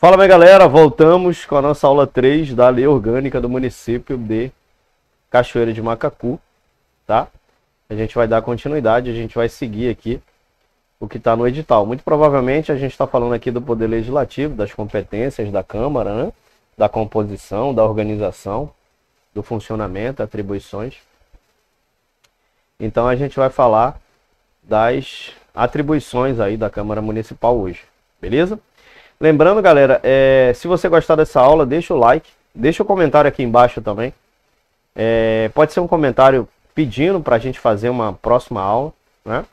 Fala minha galera, voltamos com a nossa aula 3 da Lei Orgânica do município de Cachoeira de Macacu, tá? A gente vai dar continuidade, a gente vai seguir aqui o que está no edital. Muito provavelmente a gente está falando aqui do Poder Legislativo, das competências da Câmara, né? da composição, da organização, do funcionamento, atribuições. Então a gente vai falar das atribuições aí da Câmara Municipal hoje, beleza? Lembrando, galera, é, se você gostar dessa aula, deixa o like, deixa o comentário aqui embaixo também. É, pode ser um comentário pedindo para a gente fazer uma próxima aula, né?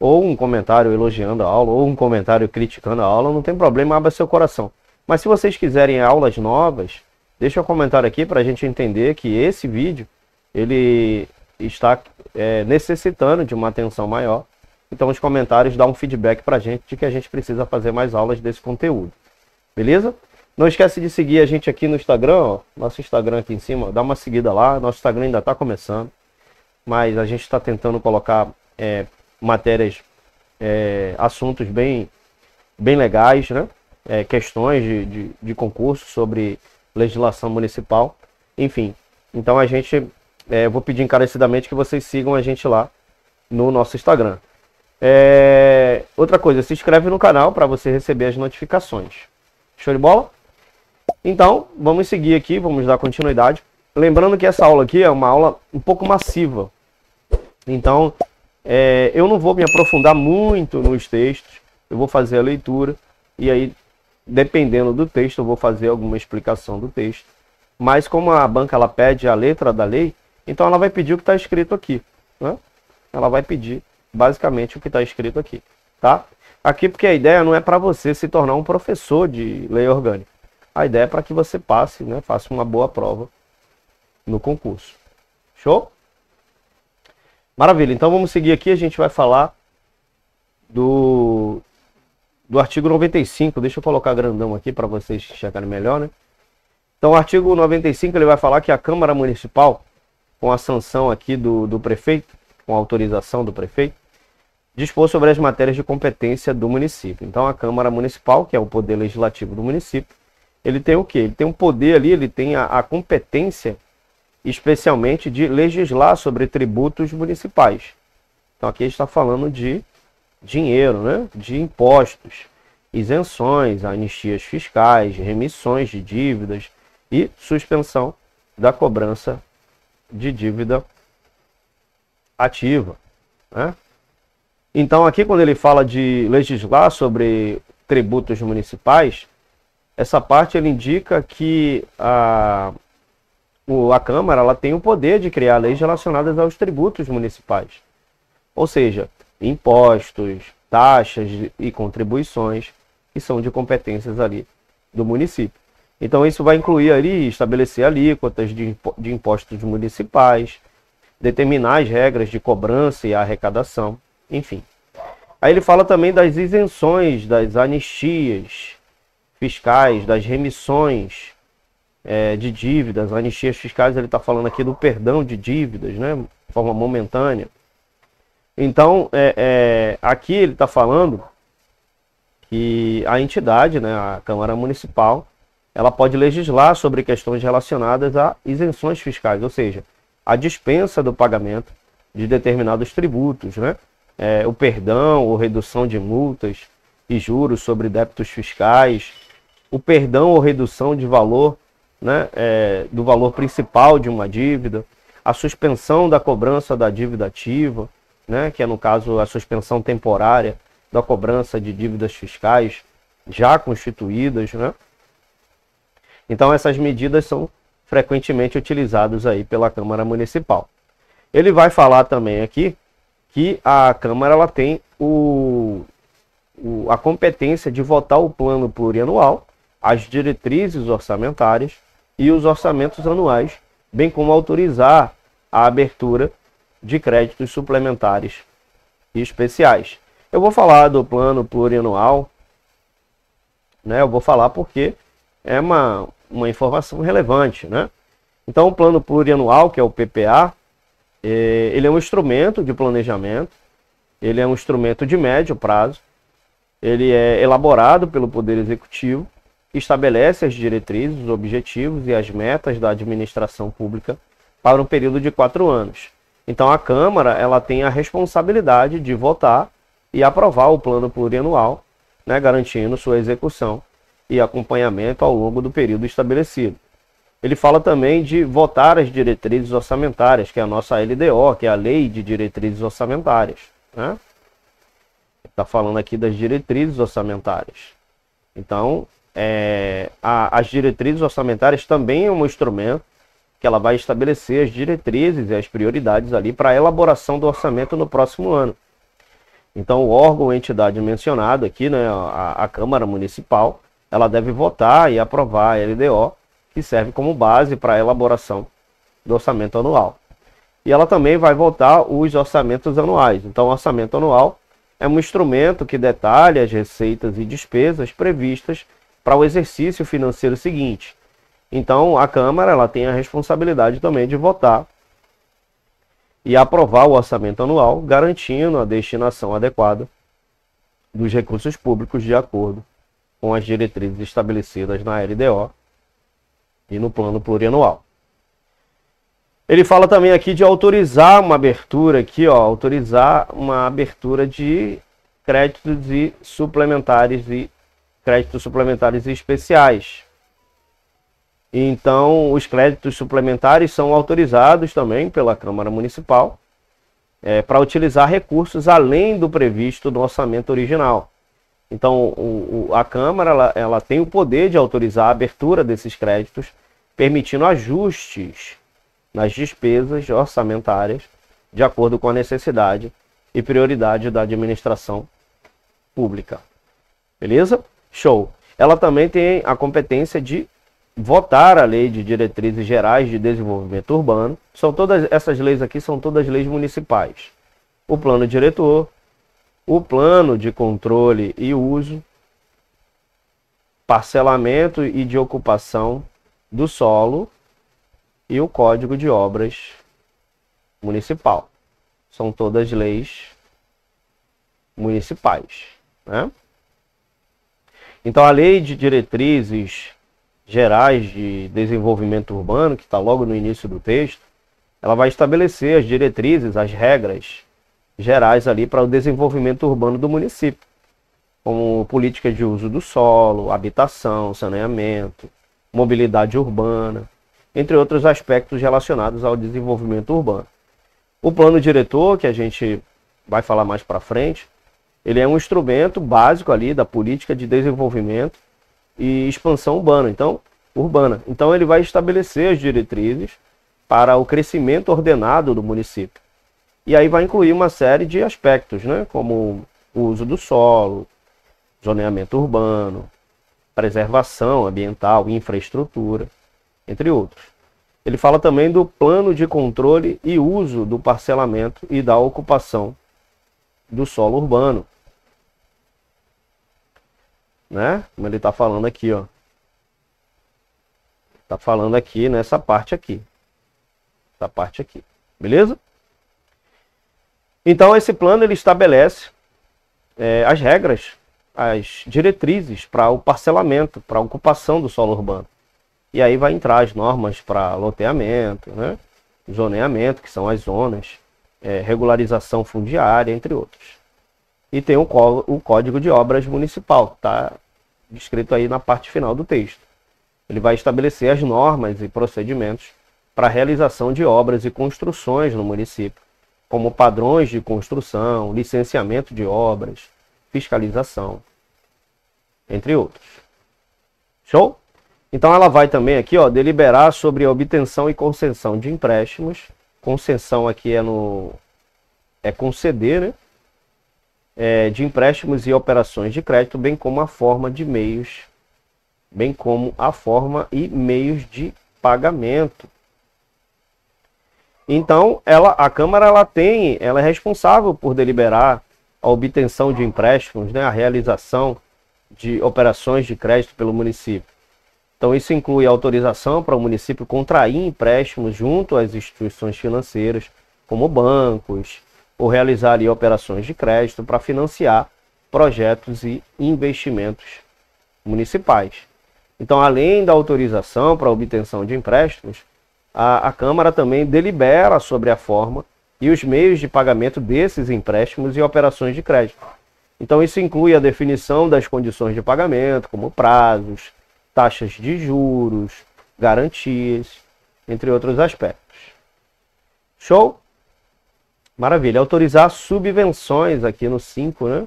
Ou um comentário elogiando a aula, ou um comentário criticando a aula, não tem problema, abra seu coração. Mas se vocês quiserem aulas novas, deixa um comentário aqui para a gente entender que esse vídeo ele está é, necessitando de uma atenção maior então os comentários dão um feedback para a gente de que a gente precisa fazer mais aulas desse conteúdo. Beleza? Não esquece de seguir a gente aqui no Instagram, ó, nosso Instagram aqui em cima, dá uma seguida lá. Nosso Instagram ainda está começando, mas a gente está tentando colocar é, matérias, é, assuntos bem, bem legais, né? É, questões de, de, de concurso sobre legislação municipal, enfim. Então a gente, é, vou pedir encarecidamente que vocês sigam a gente lá no nosso Instagram. É... Outra coisa, se inscreve no canal para você receber as notificações. Show de bola? Então, vamos seguir aqui, vamos dar continuidade. Lembrando que essa aula aqui é uma aula um pouco massiva. Então, é, eu não vou me aprofundar muito nos textos. Eu vou fazer a leitura e aí, dependendo do texto, eu vou fazer alguma explicação do texto. Mas como a banca ela pede a letra da lei, então ela vai pedir o que está escrito aqui. Né? Ela vai pedir basicamente o que está escrito aqui, tá? Aqui porque a ideia não é para você se tornar um professor de lei orgânica. A ideia é para que você passe, né, faça uma boa prova no concurso. Show? Maravilha. Então vamos seguir aqui, a gente vai falar do do artigo 95. Deixa eu colocar grandão aqui para vocês chegarem melhor, né? Então, o artigo 95 ele vai falar que a Câmara Municipal, com a sanção aqui do, do prefeito, com autorização do prefeito, dispor sobre as matérias de competência do município. Então a Câmara Municipal, que é o poder legislativo do município, ele tem o quê? Ele tem um poder ali, ele tem a, a competência especialmente de legislar sobre tributos municipais. Então aqui está falando de dinheiro, né? de impostos, isenções, anistias fiscais, remissões de dívidas e suspensão da cobrança de dívida ativa. Né? Então, aqui, quando ele fala de legislar sobre tributos municipais, essa parte ele indica que a, a Câmara ela tem o poder de criar leis relacionadas aos tributos municipais. Ou seja, impostos, taxas e contribuições que são de competências ali do município. Então, isso vai incluir ali estabelecer alíquotas de, de impostos municipais, determinar as regras de cobrança e arrecadação enfim. Aí ele fala também das isenções, das anistias fiscais, das remissões é, de dívidas, anistias fiscais, ele está falando aqui do perdão de dívidas, né, de forma momentânea. Então, é, é, aqui ele está falando que a entidade, né, a Câmara Municipal, ela pode legislar sobre questões relacionadas a isenções fiscais, ou seja, a dispensa do pagamento de determinados tributos, né? É, o perdão ou redução de multas e juros sobre débitos fiscais, o perdão ou redução de valor, né, é, do valor principal de uma dívida, a suspensão da cobrança da dívida ativa, né, que é no caso a suspensão temporária da cobrança de dívidas fiscais já constituídas, né? Então essas medidas são frequentemente utilizadas aí pela Câmara Municipal. Ele vai falar também aqui que a Câmara ela tem o, o, a competência de votar o plano plurianual, as diretrizes orçamentárias e os orçamentos anuais, bem como autorizar a abertura de créditos suplementares e especiais. Eu vou falar do plano plurianual, né? Eu vou falar porque é uma, uma informação relevante, né? Então, o plano plurianual, que é o PPA, ele é um instrumento de planejamento, ele é um instrumento de médio prazo, ele é elaborado pelo Poder Executivo, que estabelece as diretrizes, os objetivos e as metas da administração pública para um período de quatro anos. Então a Câmara ela tem a responsabilidade de votar e aprovar o plano plurianual, né, garantindo sua execução e acompanhamento ao longo do período estabelecido. Ele fala também de votar as diretrizes orçamentárias, que é a nossa LDO, que é a Lei de Diretrizes Orçamentárias. Né? Está falando aqui das diretrizes orçamentárias. Então, é, a, as diretrizes orçamentárias também é um instrumento que ela vai estabelecer as diretrizes e as prioridades ali para a elaboração do orçamento no próximo ano. Então, o órgão ou entidade mencionado aqui, né, a, a Câmara Municipal, ela deve votar e aprovar a LDO, que serve como base para a elaboração do orçamento anual. E ela também vai votar os orçamentos anuais. Então, o orçamento anual é um instrumento que detalha as receitas e despesas previstas para o exercício financeiro seguinte. Então, a Câmara ela tem a responsabilidade também de votar e aprovar o orçamento anual, garantindo a destinação adequada dos recursos públicos de acordo com as diretrizes estabelecidas na LDO e no plano plurianual. Ele fala também aqui de autorizar uma abertura aqui, ó, autorizar uma abertura de créditos e suplementares e créditos suplementares e especiais. Então, os créditos suplementares são autorizados também pela Câmara Municipal é, para utilizar recursos além do previsto no orçamento original. Então, o, o, a Câmara ela, ela tem o poder de autorizar a abertura desses créditos, permitindo ajustes nas despesas orçamentárias de acordo com a necessidade e prioridade da administração pública. Beleza? Show. Ela também tem a competência de votar a lei de diretrizes gerais de desenvolvimento urbano. São todas essas leis aqui são todas leis municipais. O plano diretor, o plano de controle e uso, parcelamento e de ocupação do solo e o Código de Obras Municipal. São todas leis municipais. Né? Então, a Lei de Diretrizes Gerais de Desenvolvimento Urbano, que está logo no início do texto, ela vai estabelecer as diretrizes, as regras gerais ali para o desenvolvimento urbano do município, como política de uso do solo, habitação, saneamento, mobilidade urbana, entre outros aspectos relacionados ao desenvolvimento urbano. O plano diretor, que a gente vai falar mais para frente, ele é um instrumento básico ali da política de desenvolvimento e expansão urbana, então, urbana. Então ele vai estabelecer as diretrizes para o crescimento ordenado do município. E aí vai incluir uma série de aspectos, né, como o uso do solo, zoneamento urbano, preservação ambiental, infraestrutura entre outros. Ele fala também do plano de controle e uso do parcelamento e da ocupação do solo urbano. Né? Como ele está falando aqui, ó. Está falando aqui nessa parte aqui. Essa parte aqui. Beleza? Então esse plano ele estabelece é, as regras, as diretrizes para o parcelamento, para a ocupação do solo urbano. E aí vai entrar as normas para loteamento, né? zoneamento, que são as zonas, é, regularização fundiária, entre outros. E tem o, o Código de Obras Municipal, está descrito aí na parte final do texto. Ele vai estabelecer as normas e procedimentos para a realização de obras e construções no município, como padrões de construção, licenciamento de obras, fiscalização, entre outros. Show? Então ela vai também aqui, ó, deliberar sobre a obtenção e concessão de empréstimos. Concessão aqui é no é conceder, né? É, de empréstimos e operações de crédito, bem como a forma de meios, bem como a forma e meios de pagamento. Então, ela, a Câmara ela tem, ela é responsável por deliberar a obtenção de empréstimos, né, a realização de operações de crédito pelo município. Então, isso inclui autorização para o município contrair empréstimos junto às instituições financeiras, como bancos, ou realizar ali, operações de crédito para financiar projetos e investimentos municipais. Então, além da autorização para obtenção de empréstimos, a, a Câmara também delibera sobre a forma e os meios de pagamento desses empréstimos e operações de crédito. Então, isso inclui a definição das condições de pagamento, como prazos, taxas de juros, garantias, entre outros aspectos. Show? Maravilha. Autorizar subvenções aqui no 5, né?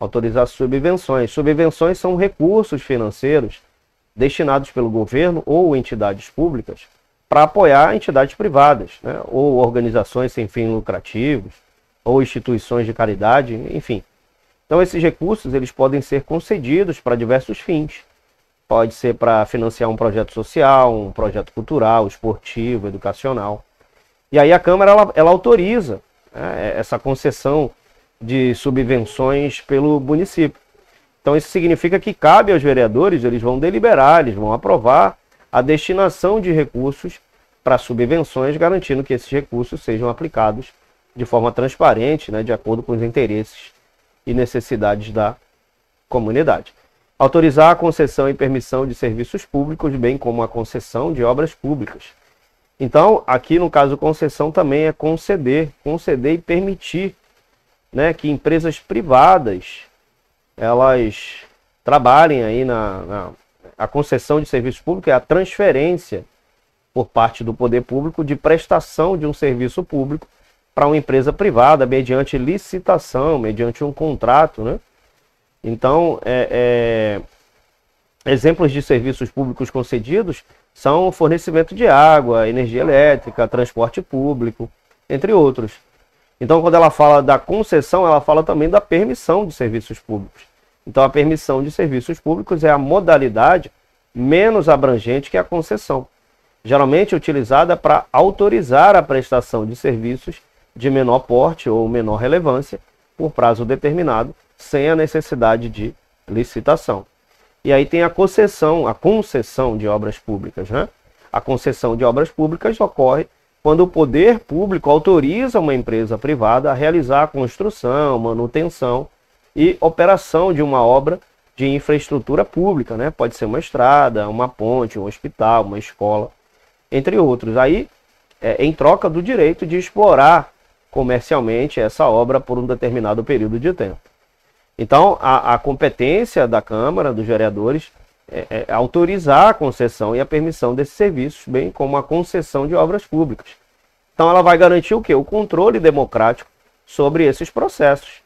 Autorizar subvenções. Subvenções são recursos financeiros destinados pelo governo ou entidades públicas para apoiar entidades privadas, né? ou organizações sem fins lucrativos, ou instituições de caridade, enfim. Então esses recursos eles podem ser concedidos para diversos fins. Pode ser para financiar um projeto social, um projeto cultural, esportivo, educacional. E aí a Câmara ela, ela autoriza né, essa concessão de subvenções pelo município. Então isso significa que cabe aos vereadores, eles vão deliberar, eles vão aprovar a destinação de recursos para subvenções, garantindo que esses recursos sejam aplicados de forma transparente, né, de acordo com os interesses e necessidades da comunidade. Autorizar a concessão e permissão de serviços públicos, bem como a concessão de obras públicas. Então, aqui no caso concessão também é conceder, conceder e permitir né, que empresas privadas elas trabalhem aí na, na a concessão de serviço público é a transferência por parte do poder público de prestação de um serviço público para uma empresa privada mediante licitação, mediante um contrato, né? Então, é, é, exemplos de serviços públicos concedidos são fornecimento de água, energia elétrica, transporte público, entre outros. Então, quando ela fala da concessão, ela fala também da permissão de serviços públicos. Então, a permissão de serviços públicos é a modalidade menos abrangente que a concessão, geralmente utilizada para autorizar a prestação de serviços de menor porte ou menor relevância por prazo determinado, sem a necessidade de licitação. E aí tem a concessão, a concessão de obras públicas, né? A concessão de obras públicas ocorre quando o poder público autoriza uma empresa privada a realizar a construção, manutenção e operação de uma obra de infraestrutura pública, né? Pode ser uma estrada, uma ponte, um hospital, uma escola, entre outros. Aí, é, em troca do direito de explorar comercialmente essa obra por um determinado período de tempo. Então, a, a competência da Câmara, dos vereadores, é, é autorizar a concessão e a permissão desses serviços, bem como a concessão de obras públicas. Então, ela vai garantir o quê? O controle democrático sobre esses processos.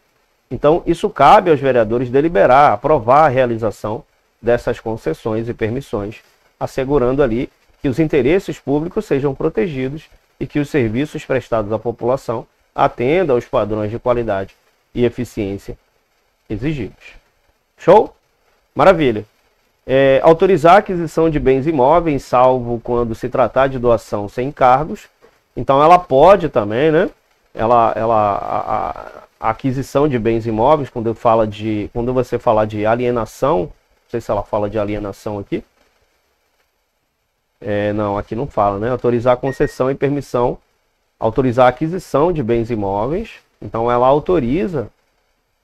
Então, isso cabe aos vereadores deliberar, aprovar a realização dessas concessões e permissões, assegurando ali que os interesses públicos sejam protegidos e que os serviços prestados à população atendam aos padrões de qualidade e eficiência exigidos. Show? Maravilha. É, autorizar a aquisição de bens imóveis, salvo quando se tratar de doação sem encargos. Então, ela pode também, né? Ela, ela, a, a aquisição de bens imóveis, quando, fala de, quando você fala de alienação, não sei se ela fala de alienação aqui. É, não, aqui não fala, né? Autorizar concessão e permissão, autorizar aquisição de bens imóveis. Então ela autoriza,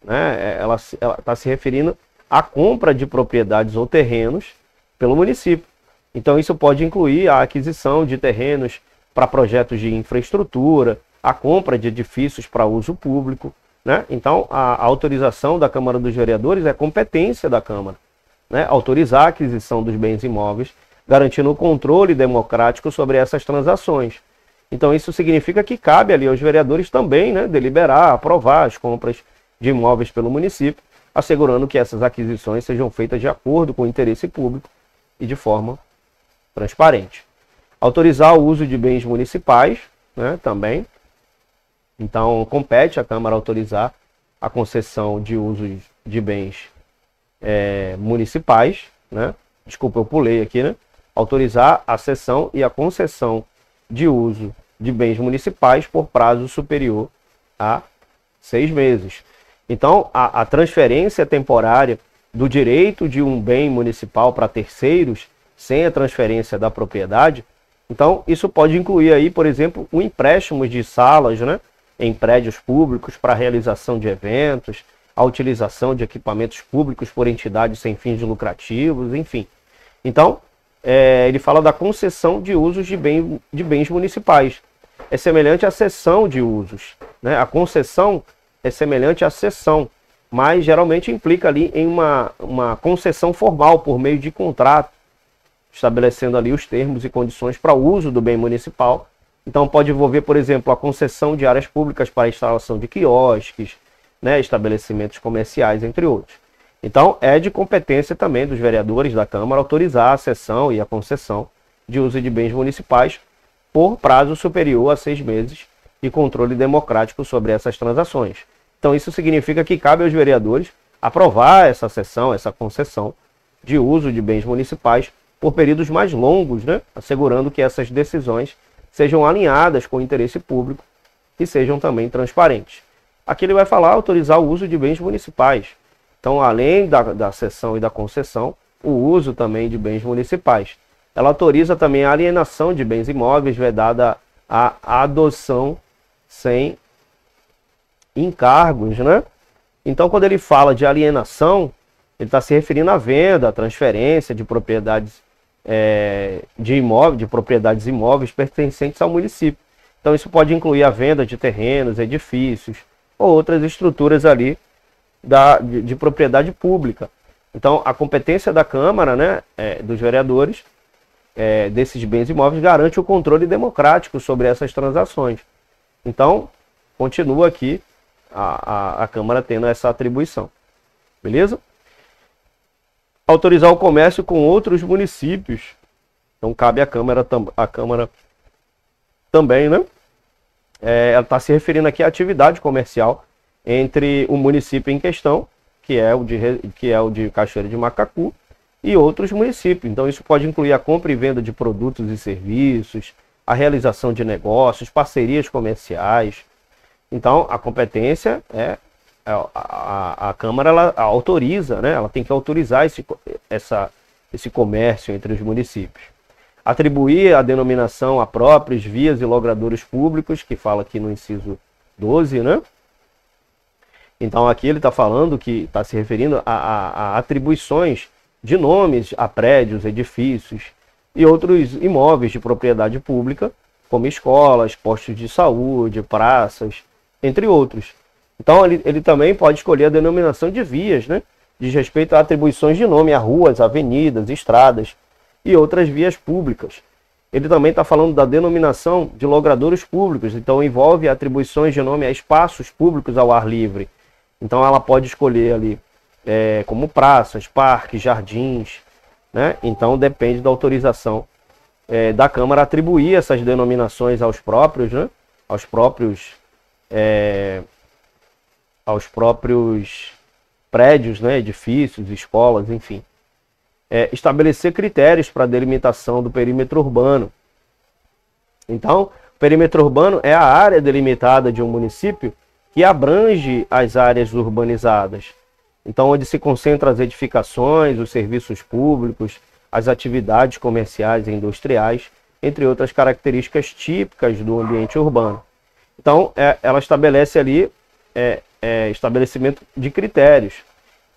né? Ela está se referindo à compra de propriedades ou terrenos pelo município. Então isso pode incluir a aquisição de terrenos para projetos de infraestrutura, a compra de edifícios para uso público, né? Então, a, a, autorização da Câmara dos Vereadores é competência da Câmara. Né? Autorizar a aquisição dos bens imóveis, garantindo o controle democrático sobre essas transações. Então, isso significa que cabe ali aos vereadores também né, deliberar, aprovar as compras de imóveis pelo município, assegurando que essas aquisições sejam feitas de acordo com o interesse público e de forma transparente. Autorizar o uso de bens municipais né, também, então, compete à Câmara autorizar a concessão de uso de bens é, municipais, né? Desculpa, eu pulei aqui, né? Autorizar a cessão e a concessão de uso de bens municipais por prazo superior a seis meses. Então, a, a transferência temporária do direito de um bem municipal para terceiros, sem a transferência da propriedade, então isso pode incluir aí, por exemplo, o um empréstimo de salas, né? Em prédios públicos para realização de eventos, a utilização de equipamentos públicos por entidades sem fins lucrativos, enfim. Então, é, ele fala da concessão de usos de, bem, de bens municipais. É semelhante à cessão de usos. Né? A concessão é semelhante à cessão, mas geralmente implica ali em uma, uma concessão formal por meio de contrato, estabelecendo ali os termos e condições para o uso do bem municipal. Então pode envolver, por exemplo, a concessão de áreas públicas para instalação de quiosques, né, estabelecimentos comerciais, entre outros. Então, é de competência também dos vereadores da Câmara autorizar a cessão e a concessão de uso de bens municipais por prazo superior a seis meses e controle democrático sobre essas transações. Então, isso significa que cabe aos vereadores aprovar essa cessão, essa concessão de uso de bens municipais por períodos mais longos, né? assegurando que essas decisões sejam alinhadas com o interesse público e sejam também transparentes. Aqui ele vai falar autorizar o uso de bens municipais. Então, além da, da cessão e da concessão, o uso também de bens municipais. Ela autoriza também a alienação de bens imóveis, vedada a adoção sem encargos, né? Então, quando ele fala de alienação, ele está se referindo à venda, à transferência de propriedades é, de imóveis, de propriedades imóveis pertencentes ao município. Então, isso pode incluir a venda de terrenos, edifícios, ou outras estruturas ali da, de, de propriedade pública. Então, a competência da Câmara, né, é, dos vereadores, é, desses bens imóveis, garante o controle democrático sobre essas transações. Então, continua aqui a, a, a Câmara tendo essa atribuição. Beleza? Autorizar o comércio com outros municípios. Então, cabe à Câmara, a Câmara também, né? é, ela está se referindo aqui à atividade comercial entre o município em questão, que é o de, que é o de Cachoeira de Macacu, e outros municípios. Então, isso pode incluir a compra e venda de produtos e serviços, a realização de negócios, parcerias comerciais. Então, a competência é, a, a, a Câmara ela autoriza, né? ela tem que autorizar esse, essa, esse comércio entre os municípios atribuir a denominação a próprios vias e logradouros públicos, que fala aqui no inciso 12, né? Então aqui ele está falando que está se referindo a, a, a, atribuições de nomes a prédios, edifícios e outros imóveis de propriedade pública, como escolas, postos de saúde, praças, entre outros. Então ele, ele também pode escolher a denominação de vias, né? Diz respeito a atribuições de nome a ruas, avenidas, estradas, e outras vias públicas. Ele também está falando da denominação de logradouros públicos, então envolve atribuições de nome a espaços públicos ao ar livre. Então ela pode escolher ali é, como praças, parques, jardins, né? Então depende da autorização é, da Câmara atribuir essas denominações aos próprios, né? Aos próprios, é, aos próprios prédios, né? Edifícios, escolas, enfim é, estabelecer critérios para delimitação do perímetro urbano. Então, o perímetro urbano é a área delimitada de um município que abrange as áreas urbanizadas. Então, onde se concentram as edificações, os serviços públicos, as atividades comerciais e industriais, entre outras características típicas do ambiente urbano. Então, é, ela estabelece ali é, é, estabelecimento de critérios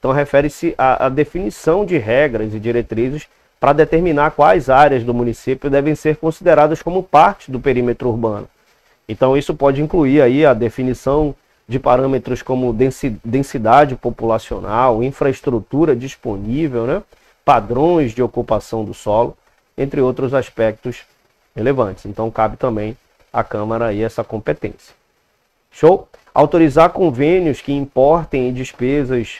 então, refere-se à, à definição de regras e diretrizes para determinar quais áreas do município devem ser consideradas como parte do perímetro urbano. Então, isso pode incluir aí a definição de parâmetros como densidade populacional, infraestrutura disponível, né? padrões de ocupação do solo, entre outros aspectos relevantes. Então, cabe também à Câmara aí essa competência. Show? Autorizar convênios que importem despesas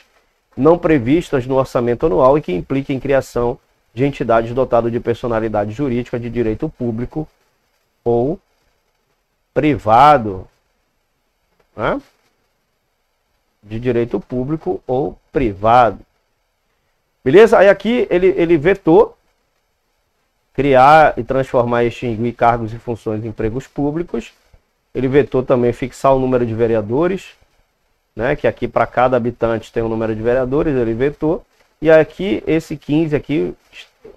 não previstas no orçamento anual e que impliquem criação de entidades dotadas de personalidade jurídica de direito público ou privado. Né? De direito público ou privado. Beleza? Aí aqui ele, ele vetou criar e transformar e extinguir cargos e funções em empregos públicos. Ele vetou também fixar o número de vereadores né, que aqui para cada habitante tem um número de vereadores, ele vetou, e aqui esse 15 aqui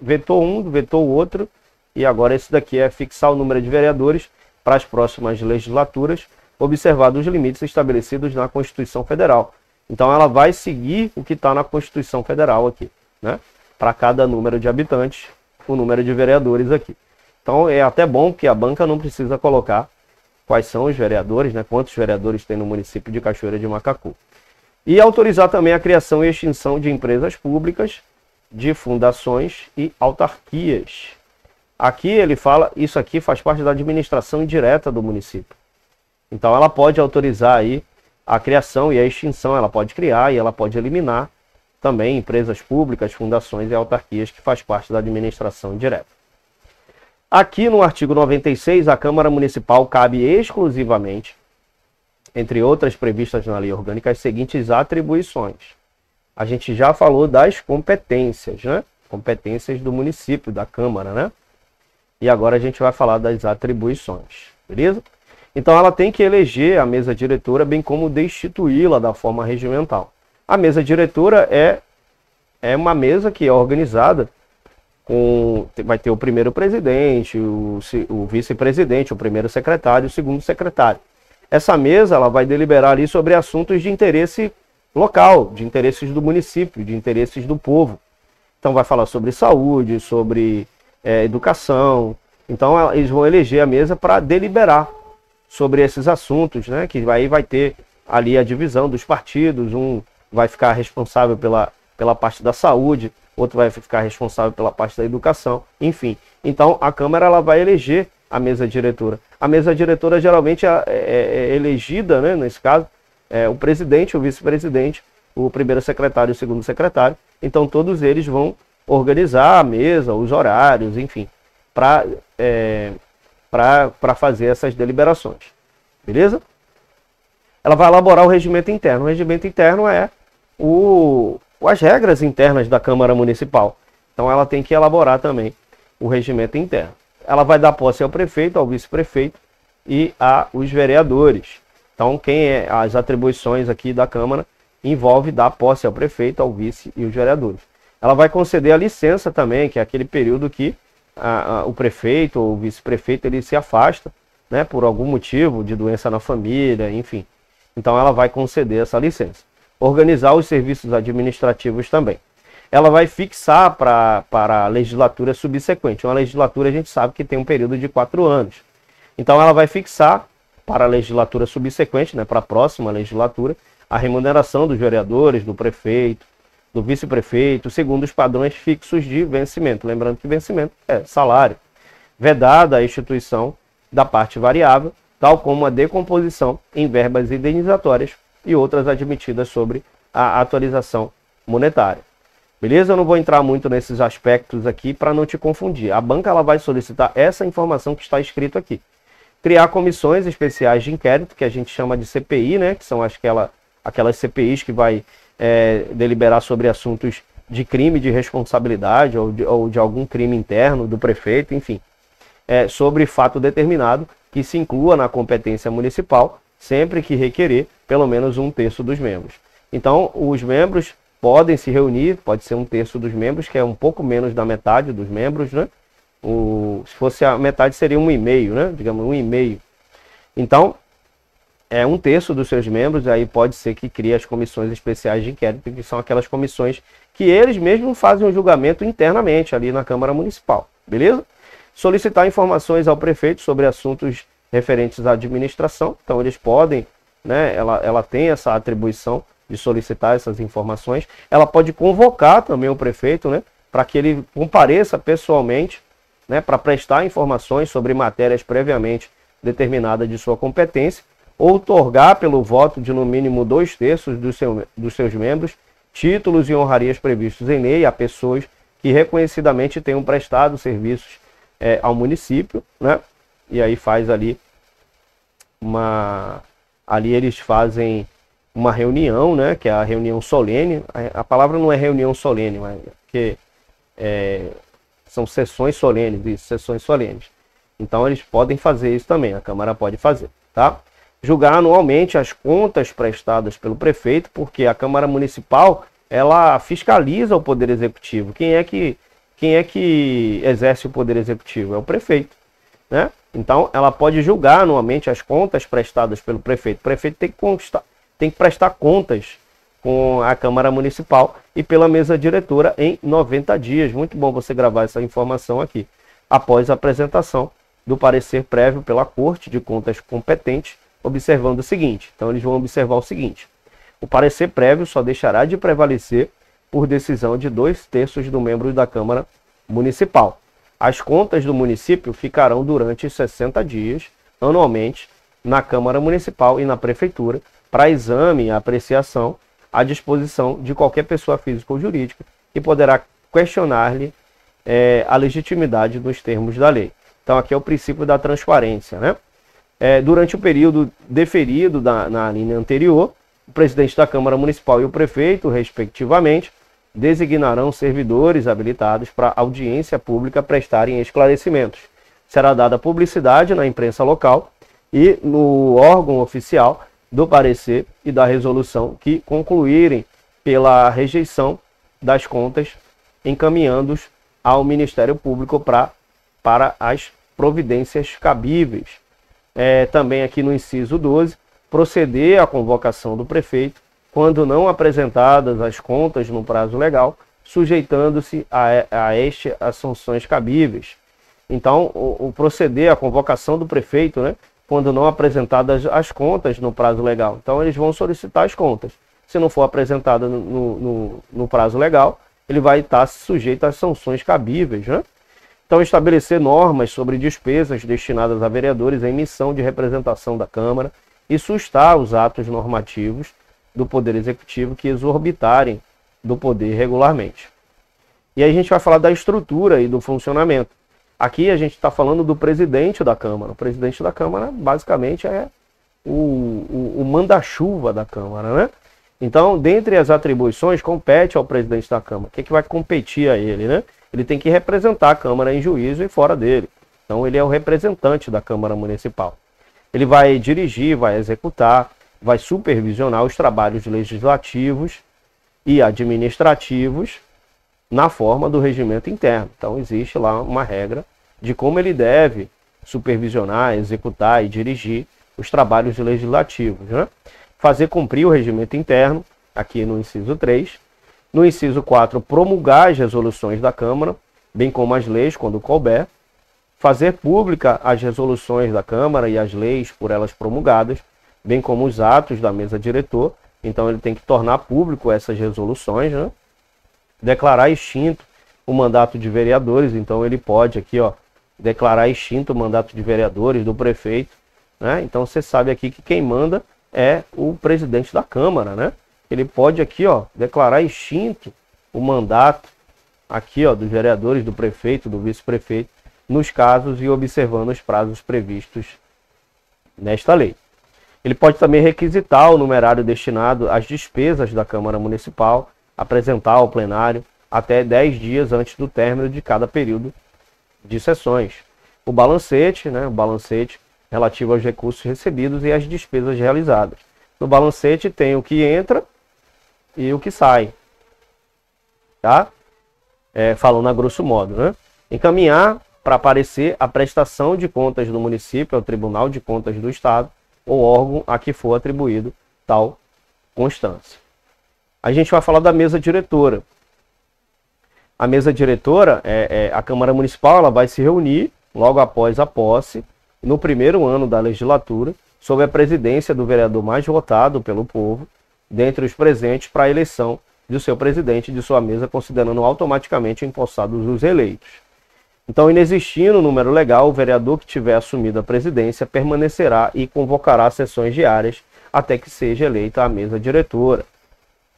vetou um, vetou o outro, e agora esse daqui é fixar o número de vereadores para as próximas legislaturas, observados os limites estabelecidos na Constituição Federal. Então ela vai seguir o que está na Constituição Federal aqui, né? Para cada número de habitantes, o número de vereadores aqui. Então é até bom que a banca não precisa colocar quais são os vereadores, né? Quantos vereadores tem no município de Cachoeira de Macacu. E autorizar também a criação e extinção de empresas públicas, de fundações e autarquias. Aqui ele fala, isso aqui faz parte da administração indireta do município. Então ela pode autorizar aí a criação e a extinção, ela pode criar e ela pode eliminar também empresas públicas, fundações e autarquias que faz parte da administração indireta. Aqui no artigo 96, a Câmara Municipal cabe exclusivamente, entre outras previstas na lei orgânica, as seguintes atribuições. A gente já falou das competências, né? Competências do município, da Câmara, né? E agora a gente vai falar das atribuições, beleza? Então ela tem que eleger a mesa diretora, bem como destituí-la da forma regimental. A mesa diretora é, é uma mesa que é organizada Vai ter o primeiro presidente, o, o vice-presidente, o primeiro secretário, o segundo secretário. Essa mesa ela vai deliberar ali sobre assuntos de interesse local, de interesses do município, de interesses do povo. Então vai falar sobre saúde, sobre é, educação. Então eles vão eleger a mesa para deliberar sobre esses assuntos, né? Que aí vai ter ali a divisão dos partidos, um vai ficar responsável pela, pela parte da saúde, outro vai ficar responsável pela parte da educação, enfim. Então a Câmara ela vai eleger a mesa diretora. A mesa diretora geralmente é, é, é elegida, né, nesse caso, é o presidente, o vice-presidente, o primeiro secretário e o segundo secretário. Então todos eles vão organizar a mesa, os horários, enfim, para é, para fazer essas deliberações. Beleza? Ela vai elaborar o regimento interno. O regimento interno é o, as regras internas da Câmara Municipal. Então ela tem que elaborar também o regimento interno. Ela vai dar posse ao prefeito, ao vice-prefeito e aos vereadores. Então, quem é as atribuições aqui da Câmara envolve dar posse ao prefeito, ao vice e os vereadores. Ela vai conceder a licença também, que é aquele período que a, a, o prefeito ou o vice-prefeito ele se afasta, né, por algum motivo de doença na família, enfim. Então ela vai conceder essa licença. Organizar os serviços administrativos também. Ela vai fixar para a legislatura subsequente. Uma legislatura a gente sabe que tem um período de quatro anos. Então ela vai fixar para a legislatura subsequente, né, para a próxima legislatura, a remuneração dos vereadores, do prefeito, do vice-prefeito, segundo os padrões fixos de vencimento. Lembrando que vencimento é salário. Vedada a instituição da parte variável, tal como a decomposição em verbas indenizatórias e outras admitidas sobre a atualização monetária. Beleza? Eu não vou entrar muito nesses aspectos aqui para não te confundir. A banca ela vai solicitar essa informação que está escrito aqui. Criar comissões especiais de inquérito, que a gente chama de CPI, né? que são aquela, aquelas CPIs que vai é, deliberar sobre assuntos de crime de responsabilidade ou de, ou de algum crime interno do prefeito, enfim, é, sobre fato determinado que se inclua na competência municipal, sempre que requerer pelo menos um terço dos membros. Então, os membros podem se reunir, pode ser um terço dos membros, que é um pouco menos da metade dos membros, né? O, se fosse a metade, seria um e meio, né? Digamos, um e meio. Então, é um terço dos seus membros, aí pode ser que crie as comissões especiais de inquérito, que são aquelas comissões que eles mesmos fazem um julgamento internamente ali na Câmara Municipal, beleza? Solicitar informações ao prefeito sobre assuntos referentes à administração, então eles podem, né, ela, ela tem essa atribuição de solicitar essas informações, ela pode convocar também o prefeito, né, para que ele compareça pessoalmente, né, para prestar informações sobre matérias previamente determinadas de sua competência, outorgar pelo voto de no mínimo dois terços do seu, dos seus membros títulos e honrarias previstos em lei a pessoas que reconhecidamente tenham prestado serviços é, ao município, né? E aí faz ali uma. Ali eles fazem uma reunião, né? Que é a reunião solene. A, a palavra não é reunião solene, mas é porque é, são sessões solenes, isso, sessões solenes. Então eles podem fazer isso também, a Câmara pode fazer, tá? julgar anualmente as contas prestadas pelo prefeito, porque a Câmara Municipal ela fiscaliza o poder executivo. Quem é que quem é que exerce o poder executivo? É o prefeito, né? Então, ela pode julgar anualmente as contas prestadas pelo prefeito. O prefeito tem que, constar, tem que prestar contas com a Câmara Municipal e pela mesa diretora em 90 dias. Muito bom você gravar essa informação aqui. Após a apresentação do parecer prévio pela Corte de Contas competente, observando o seguinte. Então eles vão observar o seguinte: o parecer prévio só deixará de prevalecer por decisão de dois terços do membro da Câmara Municipal. As contas do município ficarão durante 60 dias, anualmente, na Câmara Municipal e na Prefeitura, para exame e apreciação à disposição de qualquer pessoa física ou jurídica que poderá questionar-lhe é, a legitimidade dos termos da lei. Então, aqui é o princípio da transparência. Né? É, durante o período deferido da, na linha anterior, o presidente da Câmara Municipal e o prefeito, respectivamente, designarão servidores habilitados para audiência pública prestarem esclarecimentos. Será dada publicidade na imprensa local e no órgão oficial do parecer e da resolução que concluírem pela rejeição das contas, encaminhando-os ao Ministério Público pra, para as providências cabíveis. É, também aqui no inciso 12, proceder à convocação do prefeito quando não apresentadas as contas no prazo legal, sujeitando-se a, a este as sanções cabíveis. Então, o, o, proceder à convocação do prefeito, né, quando não apresentadas as contas no prazo legal. Então, eles vão solicitar as contas. Se não for apresentada no, no, no prazo legal, ele vai estar sujeito às sanções cabíveis. Né? Então, estabelecer normas sobre despesas destinadas a vereadores em missão de representação da Câmara e sustar os atos normativos do Poder Executivo que exorbitarem do poder regularmente. E aí a gente vai falar da estrutura e do funcionamento. Aqui a gente está falando do presidente da Câmara. O presidente da Câmara, basicamente, é o, o, o manda-chuva da Câmara, né? Então, dentre as atribuições, compete ao presidente da Câmara. O que, é que vai competir a ele, né? Ele tem que representar a Câmara em juízo e fora dele. Então, ele é o representante da Câmara Municipal. Ele vai dirigir, vai executar, vai supervisionar os trabalhos legislativos e administrativos na forma do regimento interno. Então, existe lá uma regra de como ele deve supervisionar, executar e dirigir os trabalhos legislativos. Né? Fazer cumprir o regimento interno, aqui no inciso 3. No inciso 4, promulgar as resoluções da Câmara, bem como as leis, quando couber. Fazer pública as resoluções da Câmara e as leis por elas promulgadas bem como os atos da mesa diretor. Então ele tem que tornar público essas resoluções, né? Declarar extinto o mandato de vereadores, então ele pode aqui, ó, declarar extinto o mandato de vereadores do prefeito, né? Então você sabe aqui que quem manda é o presidente da Câmara, né? Ele pode aqui, ó, declarar extinto o mandato aqui, ó, dos vereadores, do prefeito, do vice-prefeito, nos casos e observando os prazos previstos nesta lei. Ele pode também requisitar o numerário destinado às despesas da Câmara Municipal, apresentar ao plenário até 10 dias antes do término de cada período de sessões. O balancete, né, o balancete relativo aos recursos recebidos e às despesas realizadas. No balancete tem o que entra e o que sai. Tá? É, falando a grosso modo. Né? Encaminhar para aparecer a prestação de contas do município ao Tribunal de Contas do Estado ou órgão a que for atribuído tal constância. A gente vai falar da mesa diretora. A mesa diretora, é, é, a Câmara Municipal, ela vai se reunir logo após a posse, no primeiro ano da legislatura, sob a presidência do vereador mais votado pelo povo, dentre os presentes para a eleição do seu presidente de sua mesa, considerando automaticamente empossados os eleitos. Então, inexistindo o número legal, o vereador que tiver assumido a presidência permanecerá e convocará sessões diárias até que seja eleita a mesa diretora.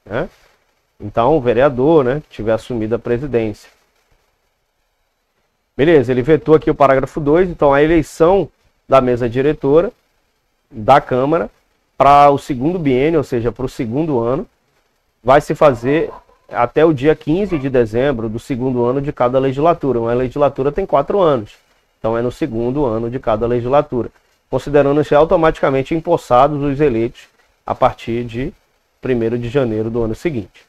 Né? Então, o vereador né, que tiver assumido a presidência. Beleza, ele vetou aqui o parágrafo 2, então a eleição da mesa diretora da Câmara para o segundo biênio, ou seja, para o segundo ano, vai se fazer até o dia 15 de dezembro do segundo ano de cada legislatura. Uma legislatura tem quatro anos, então é no segundo ano de cada legislatura, considerando-se automaticamente empossados os eleitos a partir de 1 de janeiro do ano seguinte.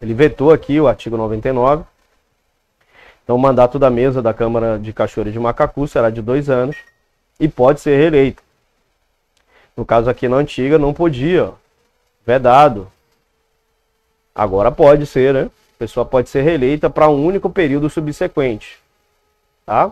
Ele vetou aqui o artigo 99. Então, o mandato da mesa da Câmara de Cachoeira de Macacu será de dois anos e pode ser reeleito. No caso aqui na antiga, não podia, vedado, Agora pode ser, né? A pessoa pode ser reeleita para um único período subsequente. Tá?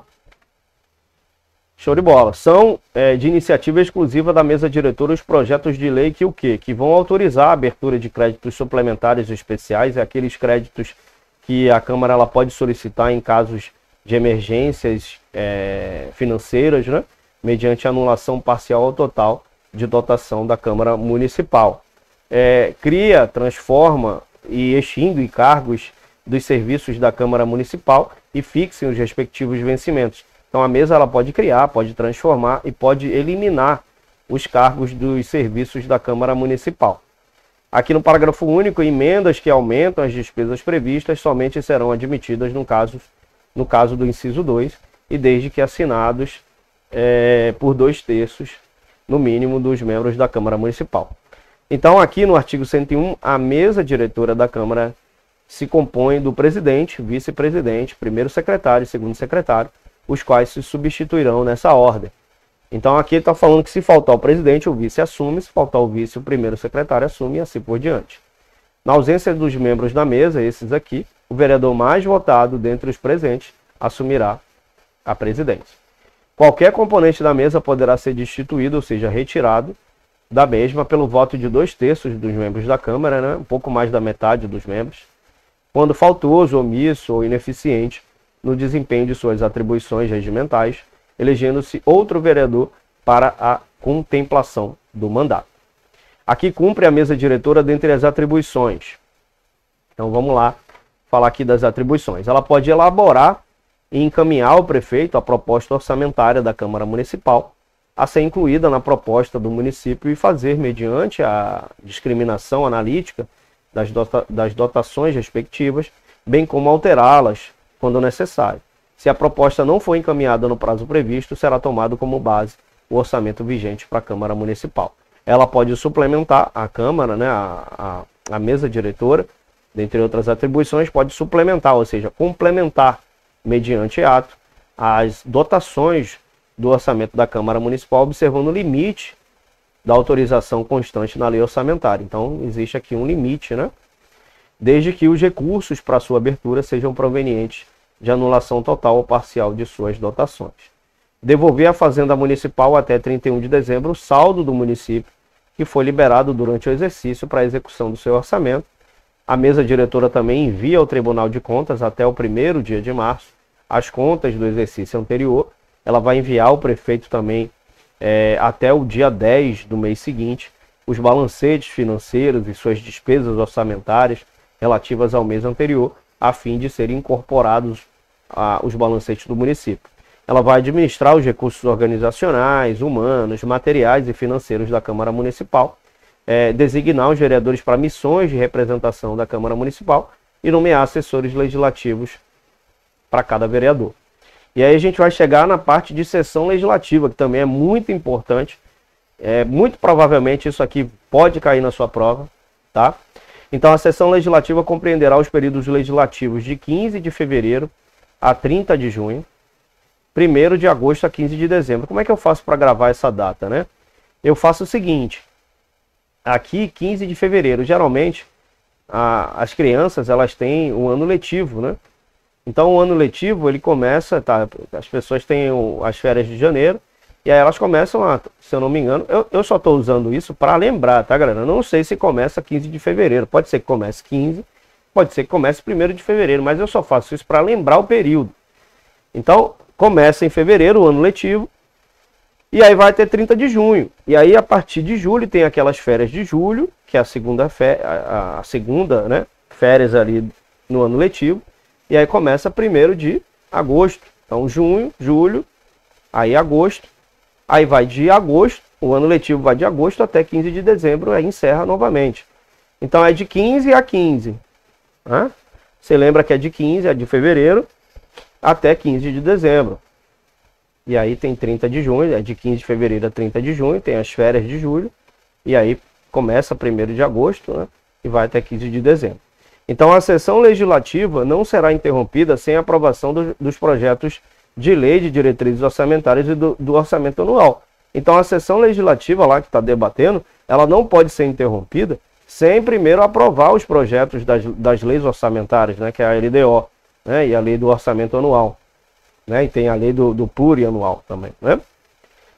Show de bola. São é, de iniciativa exclusiva da mesa diretora os projetos de lei que o quê? Que vão autorizar a abertura de créditos suplementares especiais, aqueles créditos que a Câmara ela pode solicitar em casos de emergências é, financeiras, né? mediante anulação parcial ou total de dotação da Câmara Municipal. É, cria, transforma e extingue cargos dos serviços da Câmara Municipal e fixem os respectivos vencimentos. Então a mesa ela pode criar, pode transformar e pode eliminar os cargos dos serviços da Câmara Municipal. Aqui no parágrafo único, emendas que aumentam as despesas previstas somente serão admitidas no caso, no caso do inciso 2 e desde que assinados é, por dois terços, no mínimo, dos membros da Câmara Municipal. Então, aqui no artigo 101, a mesa diretora da Câmara se compõe do presidente, vice-presidente, primeiro secretário e segundo secretário, os quais se substituirão nessa ordem. Então aqui ele está falando que se faltar o presidente, o vice assume, se faltar o vice, o primeiro secretário assume e assim por diante. Na ausência dos membros da mesa, esses aqui, o vereador mais votado dentre os presentes assumirá a presidência. Qualquer componente da mesa poderá ser destituído, ou seja, retirado da mesma pelo voto de dois terços dos membros da Câmara, né? um pouco mais da metade dos membros, quando faltuoso, omisso ou ineficiente no desempenho de suas atribuições regimentais, elegendo-se outro vereador para a contemplação do mandato. Aqui cumpre a mesa diretora dentre as atribuições. Então vamos lá falar aqui das atribuições. Ela pode elaborar e encaminhar ao prefeito a proposta orçamentária da Câmara Municipal a ser incluída na proposta do município e fazer, mediante a discriminação analítica das, dota das dotações respectivas, bem como alterá-las quando necessário. Se a proposta não for encaminhada no prazo previsto, será tomado como base o orçamento vigente para a Câmara Municipal. Ela pode suplementar a Câmara, né, a, a, a mesa diretora, dentre outras atribuições, pode suplementar, ou seja, complementar, mediante ato, as dotações do orçamento da Câmara Municipal, observando o limite da autorização constante na lei orçamentária. Então, existe aqui um limite, né? desde que os recursos para sua abertura sejam provenientes de anulação total ou parcial de suas dotações. Devolver à Fazenda Municipal até 31 de dezembro o saldo do município que foi liberado durante o exercício para a execução do seu orçamento. A mesa diretora também envia ao Tribunal de Contas até o primeiro dia de março as contas do exercício anterior. Ela vai enviar ao prefeito também é, até o dia 10 do mês seguinte os balancetes financeiros e suas despesas orçamentárias relativas ao mês anterior, a fim de serem incorporados os balancetes do município. Ela vai administrar os recursos organizacionais, humanos, materiais e financeiros da Câmara Municipal, é, designar os vereadores para missões de representação da Câmara Municipal e nomear assessores legislativos para cada vereador. E aí a gente vai chegar na parte de sessão legislativa, que também é muito importante. É, muito provavelmente isso aqui pode cair na sua prova, tá? Então, a sessão legislativa compreenderá os períodos legislativos de 15 de fevereiro a 30 de junho, 1 de agosto a 15 de dezembro. Como é que eu faço para gravar essa data, né? Eu faço o seguinte, aqui 15 de fevereiro, geralmente a, as crianças elas têm um ano letivo, né? Então o ano letivo ele começa, tá? As pessoas têm o, as férias de janeiro, e aí elas começam a, se eu não me engano, eu, eu só estou usando isso para lembrar, tá, galera? Eu não sei se começa 15 de fevereiro. Pode ser que comece 15, pode ser que comece 1 de fevereiro, mas eu só faço isso para lembrar o período. Então, começa em fevereiro, o ano letivo, e aí vai até 30 de junho. E aí, a partir de julho, tem aquelas férias de julho, que é a segunda, a, a segunda né, férias ali no ano letivo. E aí começa 1 de agosto. Então, junho, julho, aí agosto, Aí vai de agosto, o ano letivo vai de agosto até 15 de dezembro, aí encerra novamente. Então é de 15 a 15. Né? Você lembra que é de 15, é de fevereiro, até 15 de dezembro. E aí tem 30 de junho, é de 15 de fevereiro a 30 de junho, tem as férias de julho, e aí começa 1 de agosto né? e vai até 15 de dezembro. Então a sessão legislativa não será interrompida sem aprovação do, dos projetos de lei de diretrizes orçamentárias e do, do orçamento anual. Então a sessão legislativa lá que está debatendo, ela não pode ser interrompida sem primeiro aprovar os projetos das, das leis orçamentárias, né, que é a LDO, né, e a lei do orçamento anual. Né, e tem a lei do, do plurianual também. Né?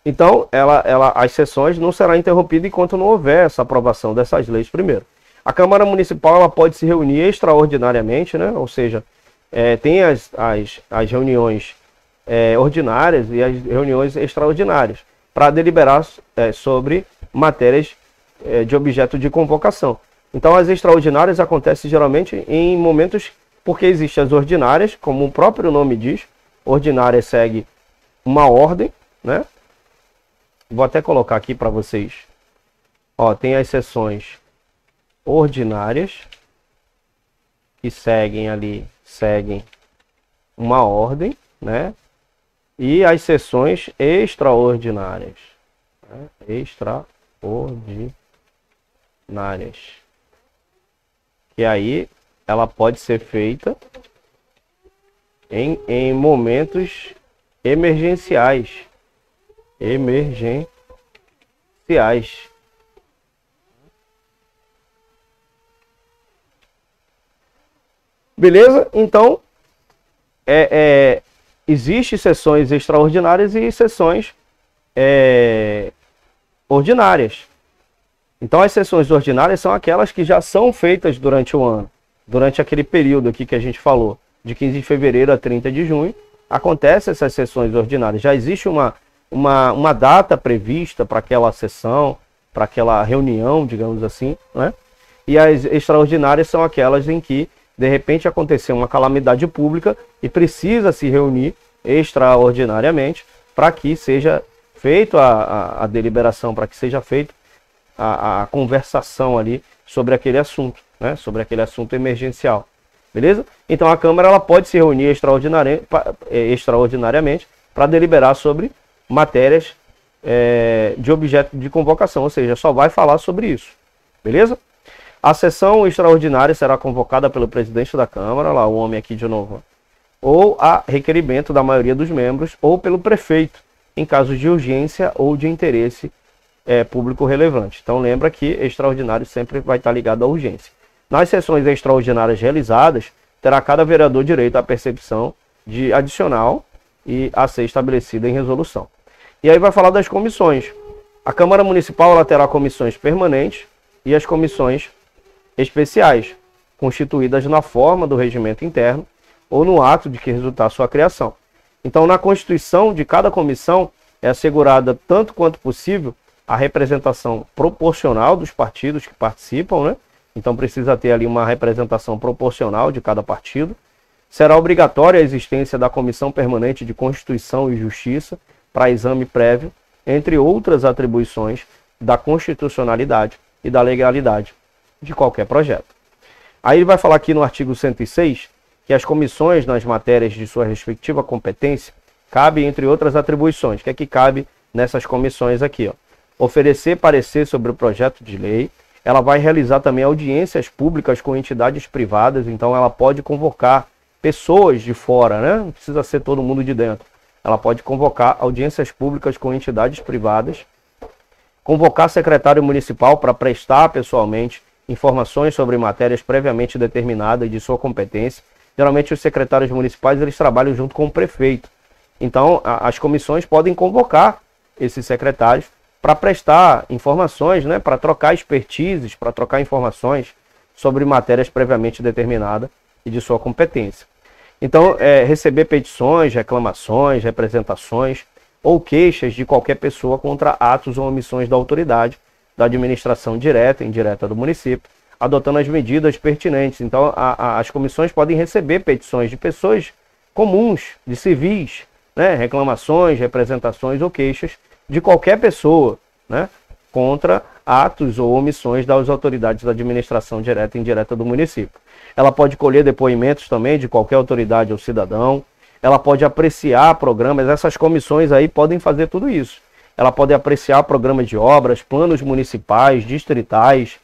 Então, ela, ela, as sessões não serão interrompidas enquanto não houver essa aprovação dessas leis primeiro. A Câmara Municipal ela pode se reunir extraordinariamente, né? ou seja, é, tem as, as, as reuniões é, ordinárias e as reuniões extraordinárias para deliberar é, sobre matérias é, de objeto de convocação. Então, as extraordinárias acontecem geralmente em momentos porque existem as ordinárias, como o próprio nome diz, ordinária segue uma ordem, né? Vou até colocar aqui para vocês. Ó, tem as sessões ordinárias que seguem ali, seguem uma ordem, né? E as sessões extraordinárias. Né? Extraordinárias. Que aí ela pode ser feita em, em momentos emergenciais. Emergenciais. Beleza? Então, é, é, existe sessões extraordinárias e sessões é, ordinárias. Então, as sessões ordinárias são aquelas que já são feitas durante o ano, durante aquele período aqui que a gente falou, de 15 de fevereiro a 30 de junho, acontecem essas sessões ordinárias. Já existe uma, uma, uma data prevista para aquela sessão, para aquela reunião, digamos assim, né? E as extraordinárias são aquelas em que de repente aconteceu uma calamidade pública e precisa se reunir extraordinariamente para que seja feita a, a, deliberação, para que seja feita a, a, conversação ali sobre aquele assunto, né? sobre aquele assunto emergencial. Beleza? Então a Câmara ela pode se reunir extraordinari é, extraordinariamente para deliberar sobre matérias é, de objeto de convocação, ou seja, só vai falar sobre isso. Beleza? A sessão extraordinária será convocada pelo presidente da Câmara, lá o homem aqui de novo, ou a requerimento da maioria dos membros, ou pelo prefeito, em caso de urgência ou de interesse é, público relevante. Então lembra que extraordinário sempre vai estar ligado à urgência. Nas sessões extraordinárias realizadas, terá cada vereador direito à percepção de adicional e a ser estabelecida em resolução. E aí vai falar das comissões. A Câmara Municipal terá comissões permanentes e as comissões especiais, constituídas na forma do regimento interno ou no ato de que resultar sua criação. Então, na constituição de cada comissão é assegurada tanto quanto possível a representação proporcional dos partidos que participam, né? Então precisa ter ali uma representação proporcional de cada partido. Será obrigatória a existência da Comissão Permanente de Constituição e Justiça para exame prévio, entre outras atribuições da constitucionalidade e da legalidade de qualquer projeto. Aí ele vai falar aqui no artigo 106 que as comissões nas matérias de sua respectiva competência cabe entre outras atribuições. Que é que cabe nessas comissões aqui? Ó? Oferecer parecer sobre o projeto de lei. Ela vai realizar também audiências públicas com entidades privadas, então ela pode convocar pessoas de fora, né? Não precisa ser todo mundo de dentro. Ela pode convocar audiências públicas com entidades privadas, convocar secretário municipal para prestar pessoalmente informações sobre matérias previamente determinadas de sua competência. Geralmente os secretários municipais eles trabalham junto com o prefeito. Então a, as comissões podem convocar esses secretários para prestar informações, né, para trocar expertises, para trocar informações sobre matérias previamente determinadas e de sua competência. Então, é, receber petições, reclamações, representações ou queixas de qualquer pessoa contra atos ou omissões da autoridade, da administração direta e indireta do município, adotando as medidas pertinentes. Então, a, a, as comissões podem receber petições de pessoas comuns, de civis, né, reclamações, representações ou queixas de qualquer pessoa né, contra atos ou omissões das autoridades da administração direta e indireta do município. Ela pode colher depoimentos também de qualquer autoridade ou cidadão. Ela pode apreciar programas. Essas comissões aí podem fazer tudo isso ela pode apreciar programas de obras, planos municipais, distritais,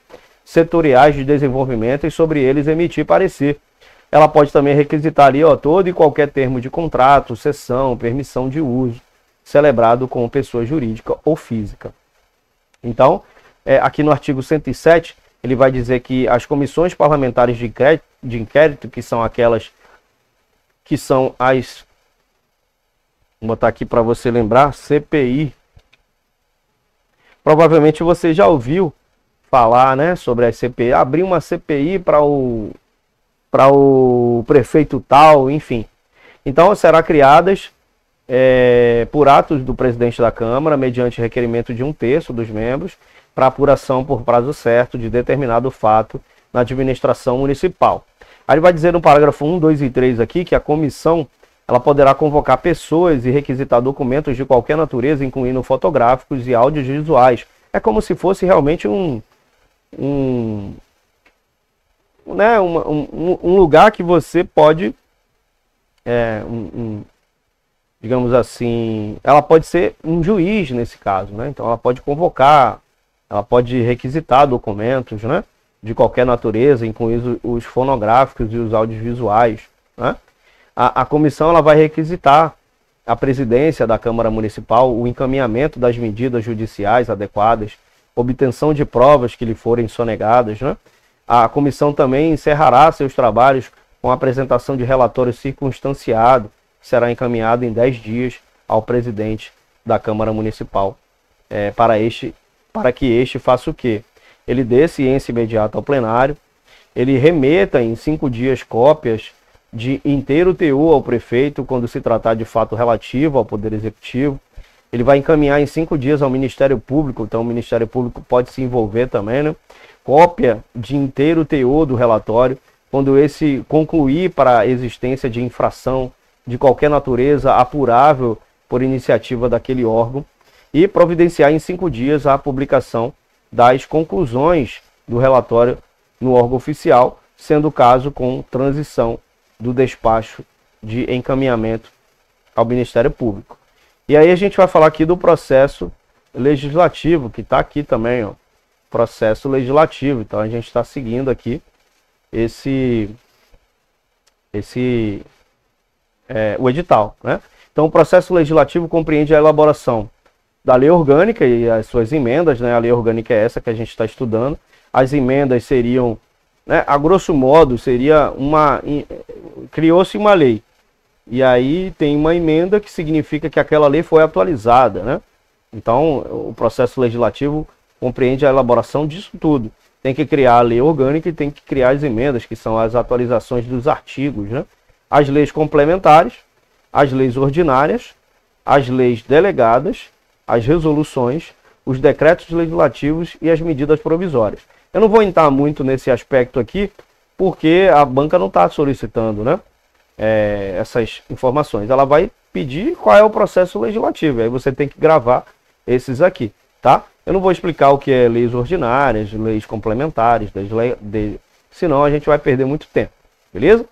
setoriais de desenvolvimento e sobre eles emitir parecer. Ela pode também requisitar ali ó, todo e qualquer termo de contrato, cessão, permissão de uso, celebrado com pessoa jurídica ou física. Então, é, aqui no artigo 107, ele vai dizer que as comissões parlamentares de inquérito, de inquérito que são aquelas que são as. Vou botar aqui para você lembrar: CPI. Provavelmente você já ouviu falar né, sobre a CPI. Abrir uma CPI para o, para o prefeito tal, enfim. Então, será criadas é, por atos do presidente da Câmara, mediante requerimento de um terço dos membros, para apuração por prazo certo de determinado fato na administração municipal. Aí ele vai dizer no parágrafo 1, 2 e 3 aqui que a comissão ela poderá convocar pessoas e requisitar documentos de qualquer natureza, incluindo fotográficos e audiovisuais. É como se fosse realmente um, um, né, um, um lugar que você pode, é, um, um, digamos assim, ela pode ser um juiz nesse caso, né? Então ela pode convocar, ela pode requisitar documentos, né? de qualquer natureza, incluindo os fonográficos e os audiovisuais. Né? A, a comissão ela vai requisitar a presidência da Câmara Municipal o encaminhamento das medidas judiciais adequadas, obtenção de provas que lhe forem sonegadas. Né? A comissão também encerrará seus trabalhos com a apresentação de relatório circunstanciado, que será encaminhado em 10 dias ao presidente da Câmara Municipal, é, para, este, para que este faça o quê? ele dê ciência imediata ao plenário, ele remeta em cinco dias cópias de inteiro teor ao prefeito quando se tratar de fato relativo ao Poder Executivo. Ele vai encaminhar em cinco dias ao Ministério Público, então o Ministério Público pode se envolver também, né? Cópia de inteiro teor do relatório, quando esse concluir para a existência de infração de qualquer natureza apurável por iniciativa daquele órgão, e providenciar em cinco dias a publicação das conclusões do relatório no órgão oficial, sendo o caso com transição do despacho de encaminhamento ao Ministério Público. E aí a gente vai falar aqui do processo legislativo, que está aqui também, ó, processo legislativo. Então a gente está seguindo aqui esse, esse é, o edital, né? Então o processo legislativo compreende a elaboração da lei orgânica e as suas emendas, né? A lei orgânica é essa que a gente está estudando. As emendas seriam, né, a grosso modo, seria uma. Criou-se uma lei. E aí tem uma emenda que significa que aquela lei foi atualizada, né? Então, o processo legislativo compreende a elaboração disso tudo. Tem que criar a lei orgânica e tem que criar as emendas, que são as atualizações dos artigos, né? As leis complementares, as leis ordinárias, as leis delegadas as resoluções, os decretos legislativos e as medidas provisórias. Eu não vou entrar muito nesse aspecto aqui, porque a banca não está solicitando né, é, essas informações. Ela vai pedir qual é o processo legislativo. Aí você tem que gravar esses aqui, tá? Eu não vou explicar o que é leis ordinárias, leis complementares, leis de... senão a gente vai perder muito tempo, beleza?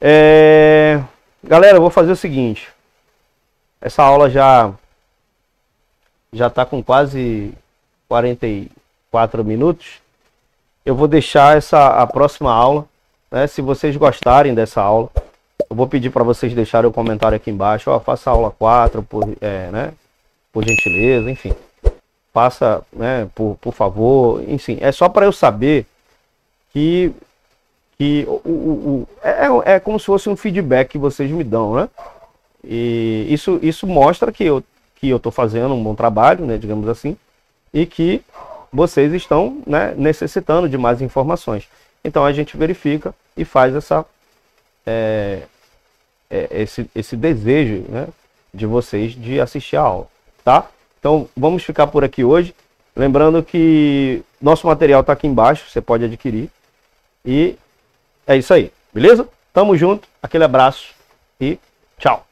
É... Galera, eu vou fazer o seguinte. Essa aula já já está com quase 44 minutos. Eu vou deixar essa a próxima aula. Né? Se vocês gostarem dessa aula, eu vou pedir para vocês deixarem o um comentário aqui embaixo. Ó, faça a aula 4, por, é, né? por gentileza, enfim. Faça, né, por, por favor. Enfim, é só para eu saber que, que o, o, o, é, é como se fosse um feedback que vocês me dão, né? E isso, isso mostra que eu que eu estou fazendo um bom trabalho, né, digamos assim, e que vocês estão né, necessitando de mais informações. Então a gente verifica e faz essa, é, é, esse, esse desejo né, de vocês de assistir a aula. Tá? Então vamos ficar por aqui hoje. Lembrando que nosso material está aqui embaixo, você pode adquirir. E é isso aí, beleza? Tamo junto, aquele abraço e tchau.